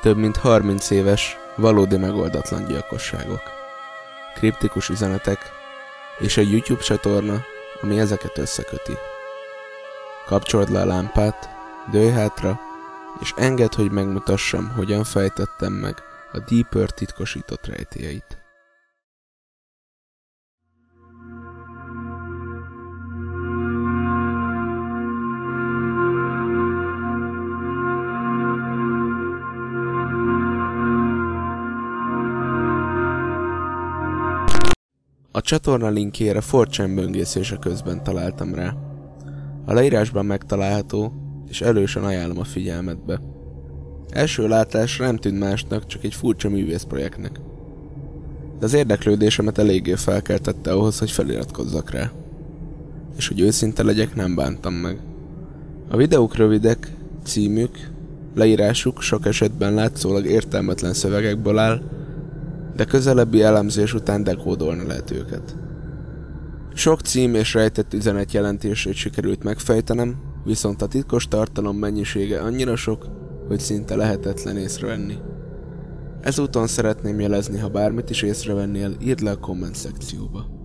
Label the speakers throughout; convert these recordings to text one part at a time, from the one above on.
Speaker 1: Több mint 30 éves, valódi megoldatlan gyilkosságok. Kriptikus üzenetek, és egy YouTube csatorna, ami ezeket összeköti. Kapcsold le a lámpát, dőj hátra, és engedd, hogy megmutassam, hogyan fejtettem meg a Deeper titkosított rejtélyeit. A csatorna linkjére Fortune böngészése közben találtam rá. A leírásban megtalálható, és elősen ajánlom a figyelmetbe. Első látásra nem tűnt másnak, csak egy furcsa művészprojektnek. De az érdeklődésemet eléggé felkeltette ahhoz, hogy feliratkozzak rá. És hogy őszinte legyek, nem bántam meg. A videók rövidek, címük, leírásuk sok esetben látszólag értelmetlen szövegekből áll, de közelebbi elemzés után dekódolni lehet őket. Sok cím és rejtett üzenet jelentését sikerült megfejtenem, viszont a titkos tartalom mennyisége annyira sok, hogy szinte lehetetlen észrevenni. Ezúton szeretném jelezni, ha bármit is észrevennél, írd le a komment szekcióba.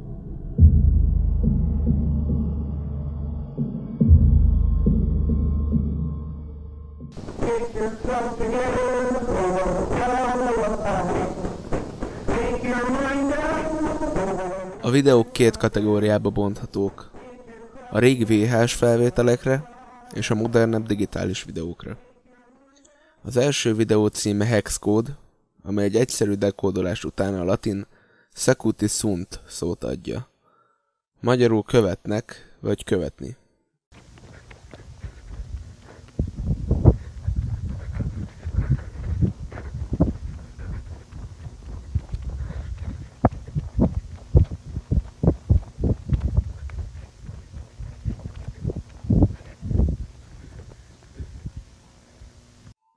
Speaker 1: A videók két kategóriába bonthatók. A régi VHS felvételekre és a modernebb digitális videókra. Az első videó címe Hexcode, amely egy egyszerű dekódolás után a latin secuti sunt szót adja. Magyarul követnek, vagy követni.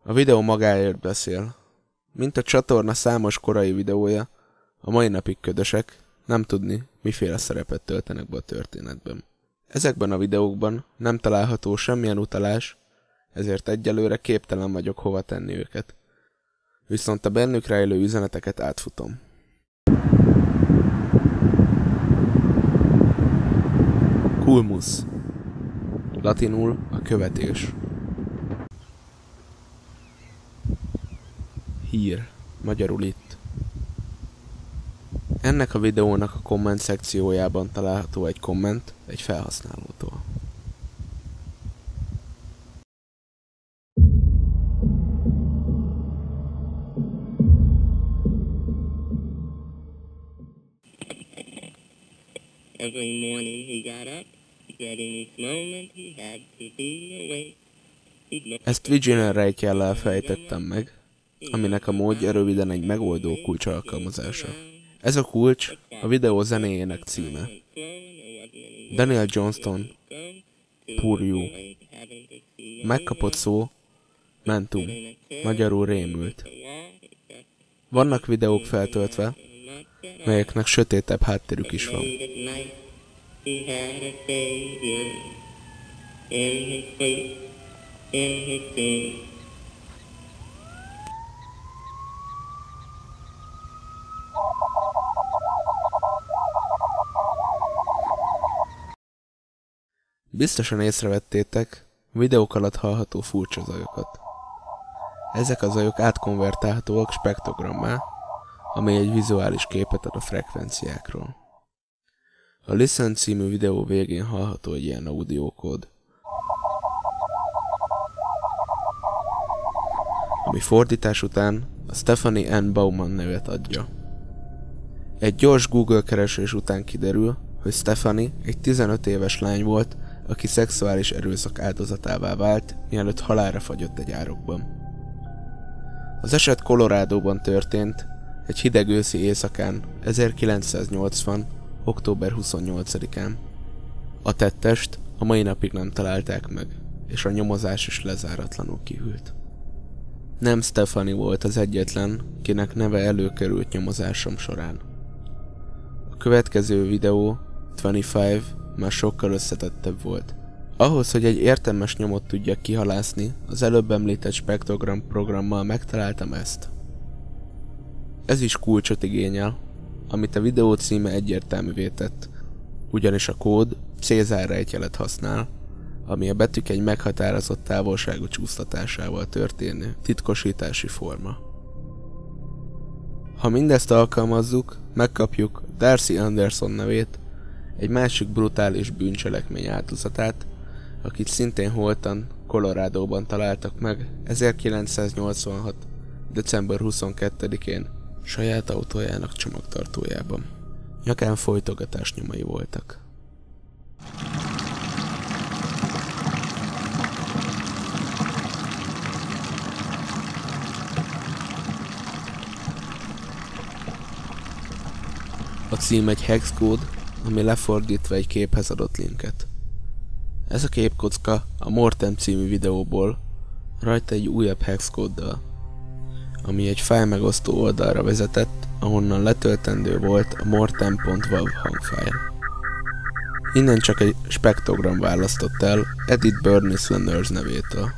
Speaker 1: A videó magáért beszél. Mint a csatorna számos korai videója, a mai napig ködösek, nem tudni, miféle szerepet töltenek be a történetben. Ezekben a videókban nem található semmilyen utalás, ezért egyelőre képtelen vagyok hova tenni őket. Viszont a bennük rejlő üzeneteket átfutom. Kulmus. Latinul a követés. Hír. Magyarul itt. Ennek a videónak a komment szekciójában található egy komment egy felhasználótól.
Speaker 2: Every morning he got up, that in each moment he had to be awake.
Speaker 1: Ezt rejtjellel fejtettem meg, aminek a módja röviden egy megoldó kulcs alkalmazása. Ez a kulcs a videó zenéjének címe. Daniel Johnston, Poor You. Megkapott szó, mentum, magyarul rémült. Vannak videók feltöltve, melyeknek sötétebb hátterük is van.
Speaker 2: In his sleep, in his sin.
Speaker 1: Biztosan észrevettétek, videók alatt hallható furcsa zajokat. Ezek a zajok átkonvertálhatóak spektrogrammá, amely egy vizuális képet ad a frekvenciákról. A Listen című videó végén hallható egy ilyen audiókód, ami fordítás után a Stephanie N. Bauman nevet adja. Egy gyors Google keresés után kiderül, hogy Stephanie egy 15 éves lány volt, aki szexuális erőszak áldozatává vált, mielőtt halálra fagyott egy árokban. Az eset Colorado-ban történt, egy hideg őszi éjszakán, 1980. október 28-án. A tettest a mai napig nem találták meg, és a nyomozás is lezáratlanul kihűlt. Nem Stephanie volt az egyetlen, kinek neve előkerült nyomozásom során. A következő videó, 25, már sokkal összetettebb volt. Ahhoz, hogy egy értelmes nyomot tudjak kihalászni, az előbb említett spektrogram programmal megtaláltam ezt. Ez is kulcsot igényel, amit a videó címe egyértelművé tett, ugyanis a kód Cézár rejtjelet használ, ami a betűk egy meghatározott távolságú csúsztatásával történő titkosítási forma. Ha mindezt alkalmazzuk, megkapjuk Darcy Anderson nevét, egy másik brutális bűncselekmény áldozatát, akit szintén holtan, Colorado-ban találtak meg 1986. december 22-én saját autójának csomagtartójában. Nyakán folytogatás nyomai voltak. A cím egy hexkód, ami lefordítva egy képhez adott linket. Ez a képkocka a Mortem című videóból, rajta egy újabb hexkóddal, ami egy fájmegosztó oldalra vezetett, ahonnan letöltendő volt a mortem.wav hangfájl. Innen csak egy spektrogram választott el Edith Bernice Landers nevétől.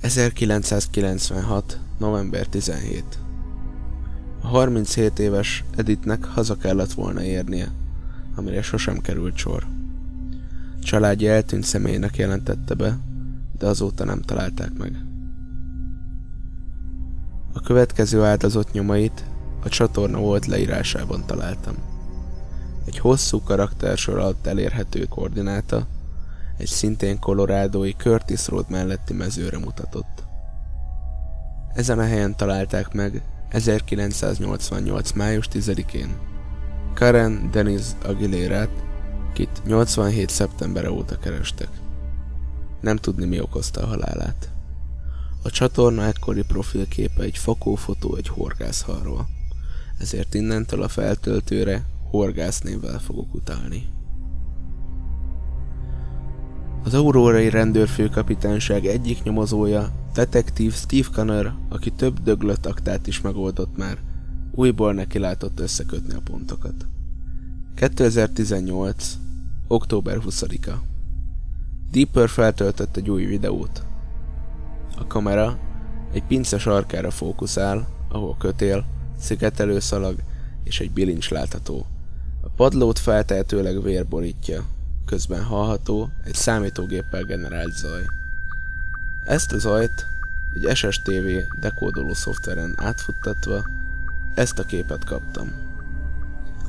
Speaker 1: 1996. november 17. A 37 éves Editnek haza kellett volna érnie, amire sosem került sor. Családja eltűnt személynek jelentette be, de azóta nem találták meg. A következő áldozat nyomait a csatorna volt leírásában találtam. Egy hosszú karaktersor alatt elérhető koordináta egy szintén kolorádói Curtis Road melletti mezőre mutatott. Ezen a helyen találták meg 1988. május 10-én Karen Denis Aguilera-t, kit 87. szeptembere óta kerestek. Nem tudni mi okozta a halálát. A csatorna ekkori profilképe egy fakófotó egy horgászhalról, ezért innentől a feltöltőre horgász névvel fogok utalni. Az aurórai rendőrfőkapitányság egyik nyomozója, detektív Steve Connor, aki több döglött aktát is megoldott már, újból neki látott összekötni a pontokat. 2018. október 20-a. Deeper feltöltött egy új videót. A kamera egy pince sarkára fókuszál, ahol kötél, szigetelőszalag és egy bilincs látható. A padlót feltehetőleg vér borítja, közben hallható egy számítógéppel generált zaj. Ezt a zajt egy SSTV dekódoló szoftveren átfuttatva ezt a képet kaptam.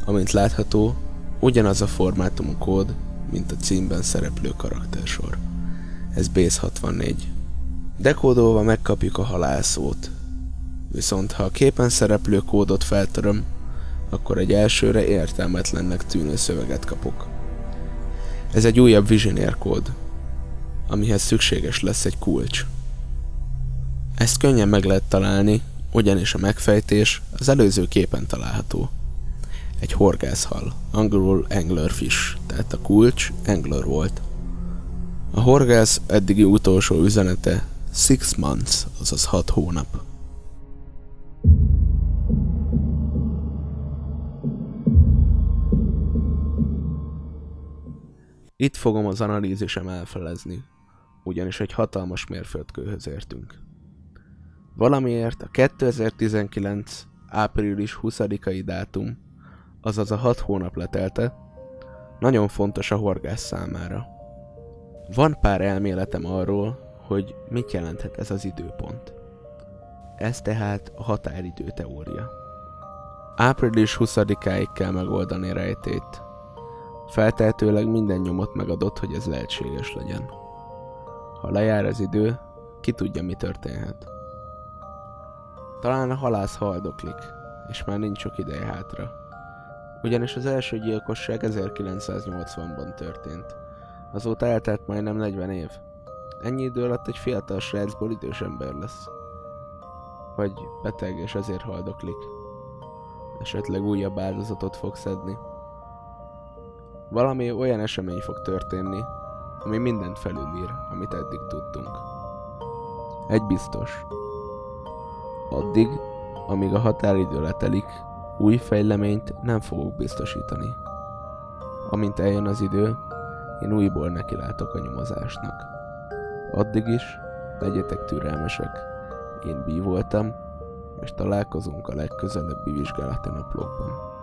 Speaker 1: Amint látható, ugyanaz a formátumú kód, mint a címben szereplő karaktersor. Ez Base 64. Dekódolva megkapjuk a halálszót. Viszont ha a képen szereplő kódot feltöröm, akkor egy elsőre értelmetlennek tűnő szöveget kapok. Ez egy újabb Visionaire kód, amihez szükséges lesz egy kulcs. Ezt könnyen meg lehet találni, ugyanis a megfejtés az előző képen található. Egy horgászhal, angolul anglerfish, tehát a kulcs angler volt. A horgász eddigi utolsó üzenete six months, azaz hat hónap. Itt fogom az analízisem elfelezni, ugyanis egy hatalmas mérföldkőhöz értünk. Valamiért a 2019. április 20-ai dátum, azaz a 6 hónap letelte, nagyon fontos a horgász számára. Van pár elméletem arról, hogy mit jelenthet ez az időpont. Ez tehát a határidő teória. Április 20-áig kell megoldani rejtét, Feltehetőleg minden nyomot megadott, hogy ez lehetséges legyen. Ha lejár az idő, ki tudja, mi történhet. Talán a halász haldoklik, és már nincs sok ideje hátra. Ugyanis az első gyilkosság 1980-ban történt. Azóta eltelt majdnem 40 év. Ennyi idő alatt egy fiatal srácból idős ember lesz. Vagy beteg és ezért haldoklik. Esetleg újabb áldozatot fog szedni. Valami olyan esemény fog történni, ami mindent felülír, amit eddig tudtunk. Egy biztos. Addig, amíg a határidő letelik, új fejleményt nem fogok biztosítani. Amint eljön az idő, én újból nekilátok a nyomozásnak. Addig is, legyetek türelmesek. Én B voltam, és találkozunk a legközelebbi vizsgálati naplókban.